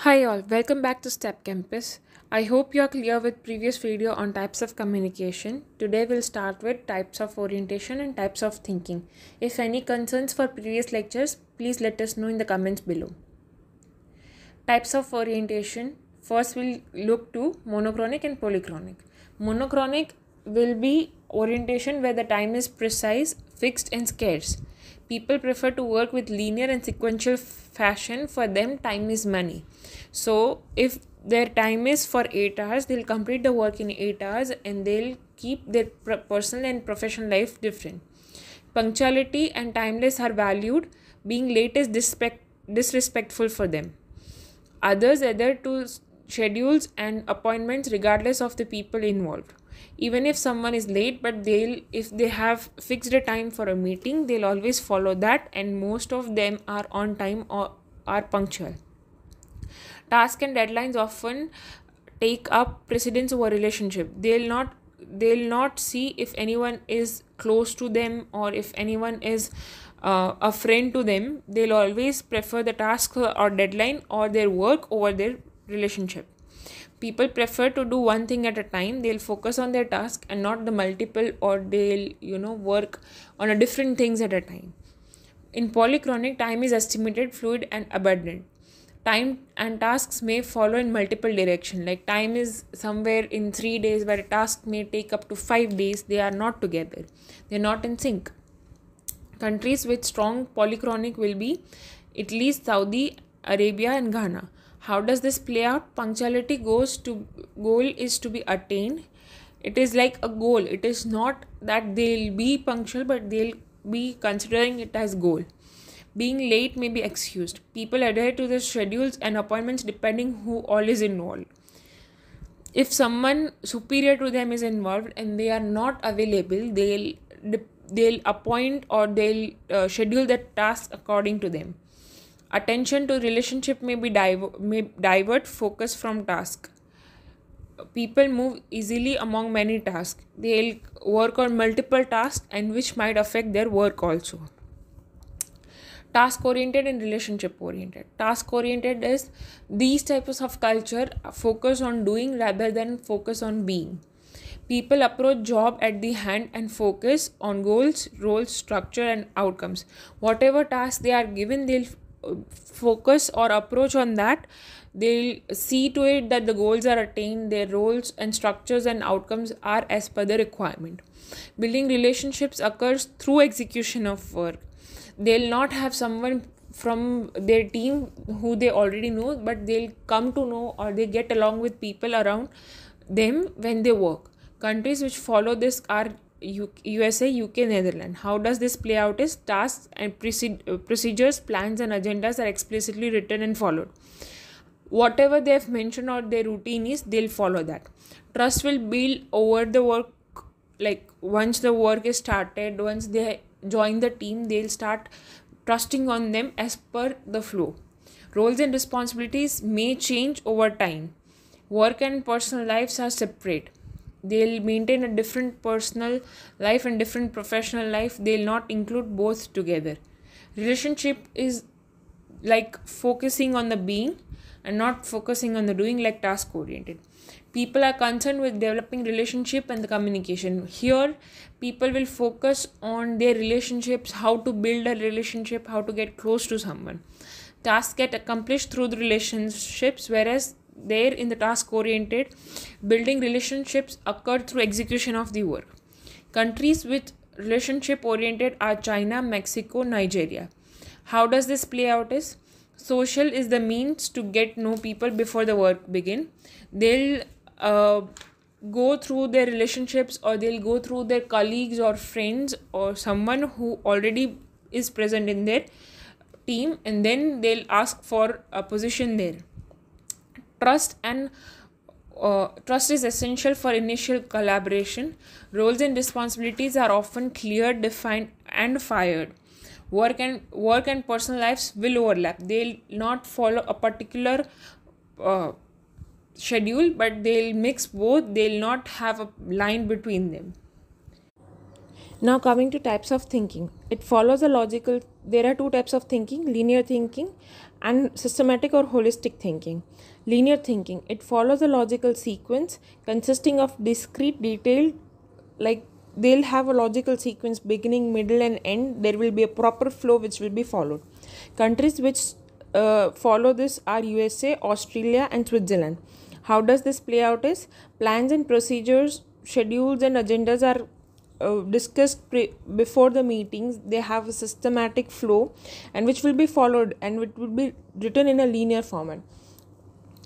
Hi all, welcome back to Step Campus. I hope you are clear with previous video on types of communication. Today we'll start with types of orientation and types of thinking. If any concerns for previous lectures, please let us know in the comments below. Types of orientation. First we'll look to monochronic and polychronic. Monochronic will be orientation where the time is precise, fixed and scarce. People prefer to work with linear and sequential fashion. For them, time is money. So, if their time is for 8 hours, they'll complete the work in 8 hours and they'll keep their personal and professional life different. Punctuality and timeless are valued. Being late is disrespect- disrespectful for them. Others adhere to schedules and appointments regardless of the people involved even if someone is late but they'll if they have fixed a time for a meeting they'll always follow that and most of them are on time or are punctual. Tasks and deadlines often take up precedence over relationship. They'll not they'll not see if anyone is close to them or if anyone is uh, a friend to them. They'll always prefer the task or deadline or their work over their relationship people prefer to do one thing at a time. They'll focus on their task and not the multiple or they'll you know work on a different things at a time. In polychronic time is estimated fluid and abundant. Time and tasks may follow in multiple direction. Like time is somewhere in 3 days where a task may take up to 5 days. They are not together. They're not in sync. Countries with strong polychronic will be italy saudi arabia and ghana how does this play out? Punctuality goes to goal is to be attained. It is like a goal. It is not that they'll be punctual but they'll be considering it as goal. Being late may be excused. People adhere to the schedules and appointments depending who all is involved. If someone superior to them is involved and they are not available they'll they'll appoint or they'll uh, schedule the task according to them attention to relationship may be diver- may divert focus from task. People move easily among many tasks. They'll work on multiple tasks and which might affect their work also. Task oriented and relationship oriented task oriented is these types of culture focus on doing rather than focus on being. People approach job at the hand and focus on goals roles structure and outcomes. Whatever task they are given they'll focus or approach on that they'll see to it that the goals are attained their roles and structures and outcomes are as per the requirement. Building relationships occurs through execution of work. They'll not have someone from their team who they already know but they'll come to know or they get along with people around them when they work. Countries which follow this are USA, UK, Netherlands. How does this play out? Is tasks and uh, procedures, plans, and agendas are explicitly written and followed. Whatever they have mentioned or their routine is, they'll follow that. Trust will build over the work. Like once the work is started, once they join the team, they'll start trusting on them as per the flow. Roles and responsibilities may change over time. Work and personal lives are separate they'll maintain a different personal life and different professional life. They'll not include both together. Relationship is like focusing on the being and not focusing on the doing like task oriented. People are concerned with developing relationship and the communication. Here people will focus on their relationships how to build a relationship how to get close to someone. Tasks get accomplished through the relationships whereas there in the task oriented building relationships occur through execution of the work. Countries with relationship oriented are china mexico nigeria. How does this play out is social is the means to get know people before the work begin. They'll uh, go through their relationships or they'll go through their colleagues or friends or someone who already is present in their team and then they'll ask for a position there trust and uh, trust is essential for initial collaboration. Roles and responsibilities are often clear, defined, and fired. Work and work and personal lives will overlap. They'll not follow a particular uh, schedule, but they'll mix both. They'll not have a line between them. Now, coming to types of thinking, it follows a logical. There are two types of thinking linear thinking and systematic or holistic thinking. Linear thinking it follows a logical sequence consisting of discrete, detailed, like they'll have a logical sequence beginning, middle, and end. There will be a proper flow which will be followed. Countries which uh, follow this are USA, Australia, and Switzerland. How does this play out? Is plans and procedures, schedules, and agendas are uh, discussed pre- before the meetings they have a systematic flow and which will be followed and it will be written in a linear format.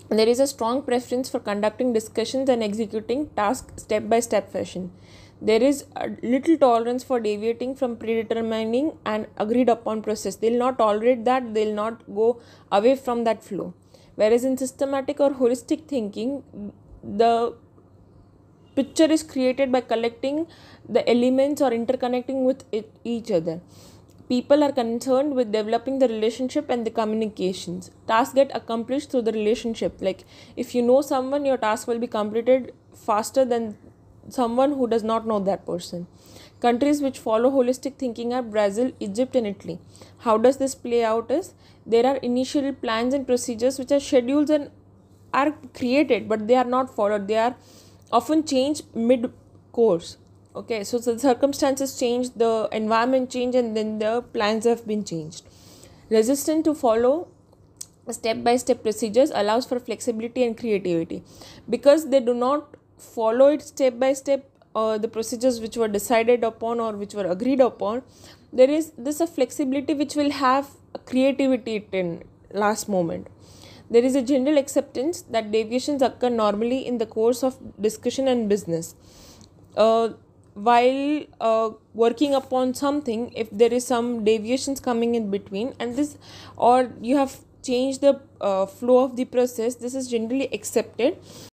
There is a strong preference for conducting discussions and executing tasks step by step fashion. There is little tolerance for deviating from predetermining and agreed upon process. They'll not tolerate that they'll not go away from that flow. Whereas in systematic or holistic thinking the picture is created by collecting the elements or interconnecting with it, each other. People are concerned with developing the relationship and the communications. Tasks get accomplished through the relationship. Like if you know someone your task will be completed faster than someone who does not know that person. Countries which follow holistic thinking are brazil egypt and italy. How does this play out is there are initial plans and procedures which are schedules and are created but they are not followed. They are often change mid course okay? So the circumstances change the environment change and then the plans have been changed. Resistant to follow step by step procedures allows for flexibility and creativity. Because they do not follow it step by step uh, the procedures which were decided upon or which were agreed upon there is this a flexibility which will have creativity in last moment there is a general acceptance that deviations occur normally in the course of discussion and business. Uh, while uh, working upon something, if there is some deviations coming in between, and this, or you have changed the uh, flow of the process, this is generally accepted